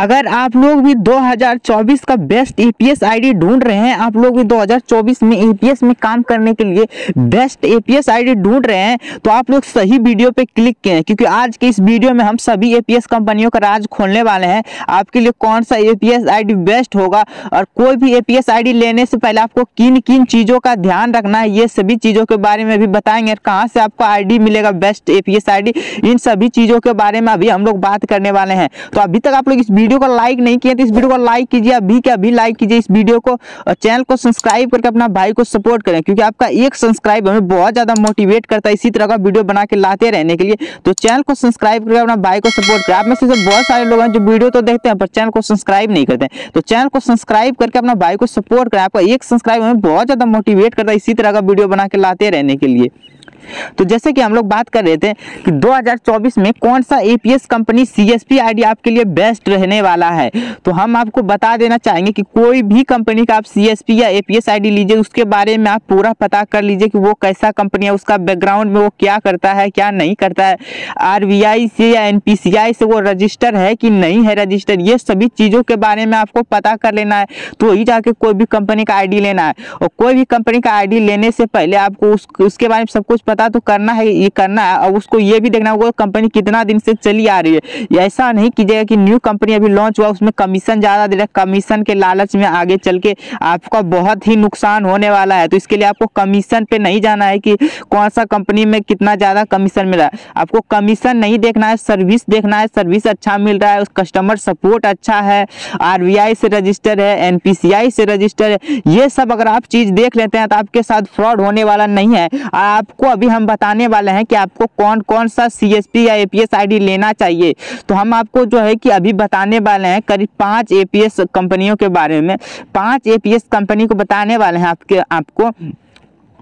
अगर आप लोग भी 2024 का बेस्ट ईपीएस आईडी ढूंढ रहे हैं, आप लोग भी 2024 में ईपीएस में काम करने के लिए बेस्ट एपीएस आईडी ढूंढ रहे हैं तो आप लोग सही वीडियो पे क्लिक किए क्योंकि आज के इस वीडियो में हम सभी एपीएस कंपनियों का राज खोलने वाले हैं। आपके लिए कौन सा एपीएस आईडी बेस्ट होगा और कोई भी एपीएस आईडी लेने से पहले आपको किन किन चीज़ों का ध्यान रखना है, ये सभी चीज़ों के बारे में भी बताएँगे कहाँ से आपको आईडी मिलेगा बेस्ट एपीएस आई इन सभी चीज़ों के बारे में अभी हम लोग बात करने वाले हैं। तो अभी तक आप लोग इस वीडियो को लाइक नहीं किया तो इस वीडियो को लाइक कीजिए, अभी के अभी लाइक कीजिए, इस वीडियो को, और चैनल को सब्सक्राइब करके अपना भाई को सपोर्ट करें, क्योंकि आपका एक सब्सक्राइब हमें बहुत ज़्यादा मोटिवेट करता है इसी तरह का वीडियो बना के लाते रहने के लिए। तो चैनल को सब्सक्राइब करके अपना भाई को सपोर्ट करें। आप में से बहुत सारे लोग हैं जो वीडियो तो देखते हैं, पर चैनल को सब्सक्राइब नहीं करते तो चैनल को सब्सक्राइब करके अपना भाई को सपोर्ट करें। आपका एक सब्सक्राइब हमें बहुत ज़्यादा मोटिवेट करता है इसी तरह का वीडियो बना के लाते रहने के लिए। तो जैसे कि हम लोग बात कर रहे थे कि 2024 में कौन सा एपीएस कंपनी सीएसपी आईडी आपके लिए बेस्ट रहने वाला है। तो हम आपको बता देना चाहेंगे कि कोई भी कंपनी का आप सीएसपी या एपीएस आईडी लीजिए उसके बारे में आप पूरा पता कर लीजिए कि वो कैसा कंपनी है उसका बैकग्राउंड में वो क्या करता है क्या नहीं करता है। आर से या एन से वो रजिस्टर है कि नहीं है रजिस्टर ये सभी चीज़ों के बारे में आपको पता कर लेना है। तो वही जाके कोई भी कंपनी का आई डी लेना है और कोई भी कंपनी का आई डी लेने से पहले आपको उस, उसके बारे में सब कुछ पता तो करना है ये करना है। और उसको ये भी देखना होगा कंपनी कितना दिन से चली आ रही है। ऐसा नहीं कीजिएगा कि न्यू कंपनी अभी लॉन्च हुआ, उसमें कमीशन ज़्यादा दे रहा है। कमीशन के लालच में आगे चल के आपका बहुत ही नुकसान होने वाला है। तो इसके लिए आपको कमीशन पे नहीं जाना है कि कौन सा कंपनी में कितना ज़्यादा कमीशन मिल रहा है। आपको कमीशन नहीं देखना है सर्विस देखना है सर्विस अच्छा मिल रहा है उस कस्टमर सपोर्ट अच्छा है आरबीआई से रजिस्टर है एनपीसीआई से रजिस्टर है। ये सब अगर आप चीज़ देख लेते हैं तो आपके साथ फ्रॉड होने वाला नहीं है। आपको अभी हम बताने वाले हैं कि आपको कौन कौन सा सीएसपी या ए आईडी लेना चाहिए। तो हम आपको जो है कि अभी बताने वाले हैं, करीब पाँच एपीएस कंपनियों के बारे में। पाँच एपीएस कंपनी को बताने वाले हैं आपके, आपको।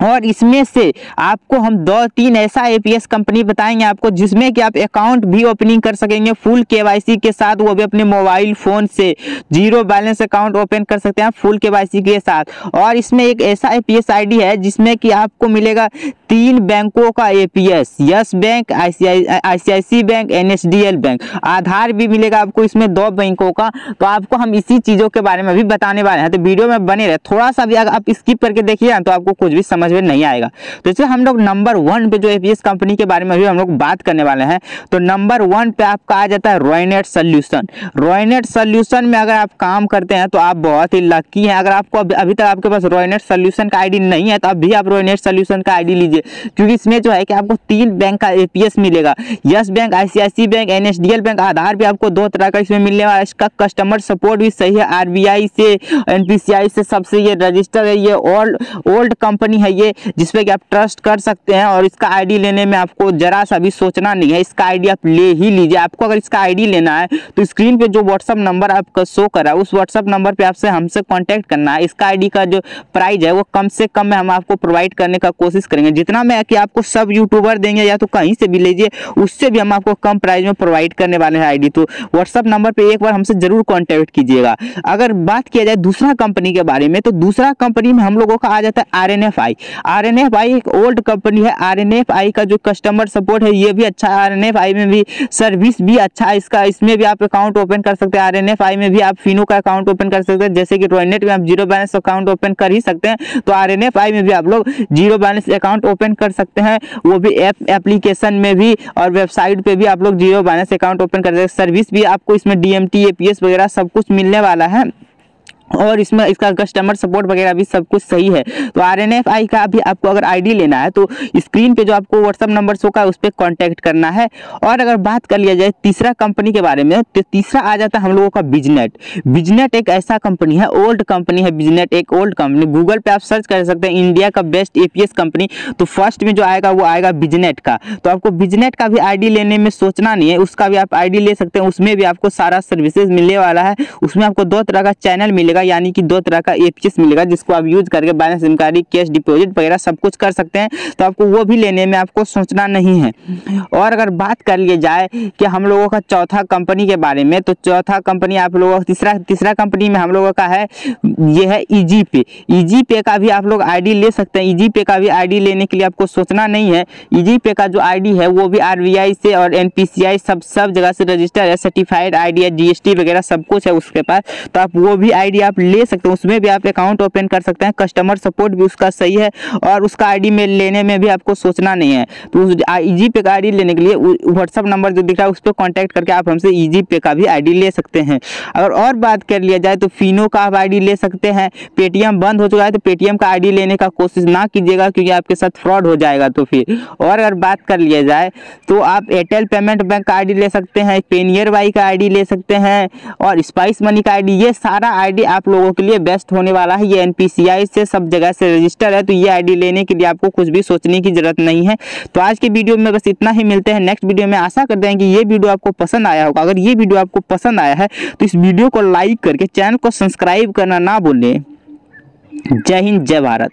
और इसमें से आपको हम दो, तीन ऐसा एपीएस कंपनी बताएँगे आपको, जिसमें कि आप अकाउंट भी ओपनिंग कर सकेंगे फुल केवाईसी के साथ, वो भी अपने मोबाइल फ़ोन से ज़ीरो बैलेंस अकाउंट ओपन कर सकते हैं फुल केवाईसी के साथ। और इसमें एक ऐसा एपीएस आईडी है, जिसमें कि आपको मिलेगा तीन बैंकों का APS Yes bank ICIC bank NSDL bank Aadhaar भी मिलेगा आपको इसमें दो बैंकों का। तो आपको हम इसी चीज़ों के बारे में भी बताने वाले हैं। तो वीडियो में बने रहे। थोड़ा सा भी अगर आप स्किप करके देखिए तो आपको कुछ भी समझ समझ में नहीं आएगा। तो इसलिए हम लोग नंबर वन पे जो एपीएस कंपनी के बारे में भी हम लोग बात करने वाले हैं तो नंबर वन पे आपका आ जाता है रॉयनेट सोल्यूशन रॉयनेट सोल्यूशन में अगर आप काम करते हैं तो आप बहुत ही लकी हैं। अगर आपको अभी तक आपके पास रॉयनेट सोल्यूशन का आईडी नहीं है तो अभी आप रॉयनेट सोल्यूशन का आईडी लीजिए। क्योंकि इसमें जो है कि आपको तीन बैंक का एपीएस मिलेगा। Yes bank ICIC bank NSDL bank Aadhaar भी आपको दो तरह का इसमें मिलने वाला इसका कस्टमर सपोर्ट भी सही है। आरबीआई से एनपीसीआई से सबसे ये रजिस्टर है। ये ओल्ड ओल्ड कंपनी है ये जिसपे कि आप ट्रस्ट कर सकते हैं और इसका आईडी लेने में आपको जरा सा भी सोचना नहीं है। इसका आईडी आप ले ही लीजिए। आपको अगर इसका आईडी लेना है तो स्क्रीन पे जो व्हाट्सअप नंबर आपका शो कर रहा है, उस व्हाट्सअप नंबर पे आपसे हमसे कॉन्टैक्ट करना है। इसका आईडी का जो प्राइस है, वो कम से कम में हम आपको प्रोवाइड करने का कोशिश करेंगे। जितना में कि आपको सब यूट्यूबर देंगे, या तो कहीं से भी लीजिए, उससे भी हम आपको कम प्राइस में प्रोवाइड करने वाले हैं आई तो व्हाट्सअप नंबर पर एक बार हमसे ज़रूर कॉन्टैक्ट कीजिएगा। अगर बात किया जाए दूसरा कंपनी के बारे में तो दूसरा कंपनी में हम लोगों का आ जाता है R R N F I एक ओल्ड कंपनी है। आर एन एफ़ आई का जो कस्टमर सपोर्ट है, ये भी अच्छा है। आर एन एफ़ आई में भी सर्विस भी अच्छा है इसका। इसमें भी आप अकाउंट ओपन कर सकते हैं। आर एन एफ़ आई में भी आप फिनो का अकाउंट ओपन कर सकते हैं। जैसे कि रोनेट में आप ज़ीरो बैलेंस अकाउंट ओपन कर ही सकते हैं। तो आर एन एफ़ आई में भी आप लोग ज़ीरो बैलेंस अकाउंट ओपन कर सकते हैं। वो भी ऐप एप्लीकेशन में भी और वेबसाइट पे भी आप लोग ज़ीरो बैलेंस अकाउंट ओपन कर सकते हैं। सर्विस भी आपको इसमें D M T A P S वगैरह सब कुछ मिलने वाला है। और इसमें इसका कस्टमर सपोर्ट वगैरह भी सब कुछ सही है। तो आर एन एफ़ आई का भी आपको अगर आईडी लेना है तो स्क्रीन पे जो आपको व्हाट्सअप नंबर शो का उस पर कॉन्टैक्ट करना है। और अगर बात कर लिया जाए तीसरा कंपनी के बारे में तो तीसरा आ जाता है हम लोगों का बिजनेट बिजनेट एक ऐसा कंपनी है ओल्ड कंपनी है बिजनेट एक ओल्ड कंपनी गूगल पे आप सर्च कर सकते हैं इंडिया का बेस्ट एपीएस कंपनी तो फ़र्स्ट में जो आएगा, वो आएगा बिजनेट का। तो आपको बिजनेट का भी आईडी लेने में सोचना नहीं है, उसका भी आप आईडी ले सकते हैं, उसमें भी आपको सारा सर्विसेज़ मिलने वाला है। उसमें आपको दो तरह का चैनल मिलेगा। मिलेगा, यानी कि दो तरह का एपीएस मिलेगा, जिसको आप यूज़ करके बैलेंस जानकारी कैश डिपॉजिट वगैरह सब कुछ कर सकते हैं। तो आपको वो भी लेने में आपको सोचना नहीं है। और अगर बात कर लिए जाए कि हम लोगों का चौथा कंपनी के बारे में तो चौथा कंपनी आप लोगों तीसरा तीसरा कंपनी में हम लोगों का है, ये है ईजी पे ईजी पे का भी आप लोग आईडी ले सकते हैं। ईजी पे का भी आईडी लेने के लिए आपको सोचना नहीं है। ईजी पे का जो आईडी है, वो भी आरबीआई से और एनपीसीआई सब सब जगह से रजिस्टर है सर्टिफाइड आईडी है जीएसटी वगैरह सब कुछ है उसके पास। तो आप वो भी आईडी आप ले सकते हैं, उसमें भी आप अकाउंट ओपन कर सकते हैं कस्टमर सपोर्ट भी उसका सही है और उसका आईडी में लेने में भी आपको सोचना नहीं है। तो उस ईजी पे का आईडी लेने के लिए व्हाट्सअप नंबर जो दिख रहा है, उस पर कॉन्टैक्ट करके आप हमसे ईजी पे का भी आईडी ले सकते हैं। अगर और बात कर लिया जाए तो फिनो का आप आईडी ले सकते हैं। पेटीएम बंद हो चुका है तो पेटीएम का आईडी लेने का कोशिश ना कीजिएगा, क्योंकि आपके साथ फ्रॉड हो जाएगा तो फिर। और अगर बात कर लिया जाए तो आप एयरटेल पेमेंट बैंक का आईडी ले सकते हैं पेनियर वाई का आईडी ले सकते हैं, और स्पाइस मनी का आईडी ये सारा आईडी आप लोगों के लिए बेस्ट होने वाला है ये एनपीसीआई से सब जगह से रजिस्टर है तो ये आईडी लेने के लिए आपको कुछ भी सोचने की ज़रूरत नहीं है। तो आज के वीडियो में बस इतना ही, मिलते हैं नेक्स्ट वीडियो में। आशा करते हैं कि ये वीडियो आपको पसंद आया होगा। अगर ये वीडियो आपको पसंद आया है तो इस वीडियो को लाइक करके चैनल को सब्सक्राइब करना ना भूलें। जय हिंद, जय भारत।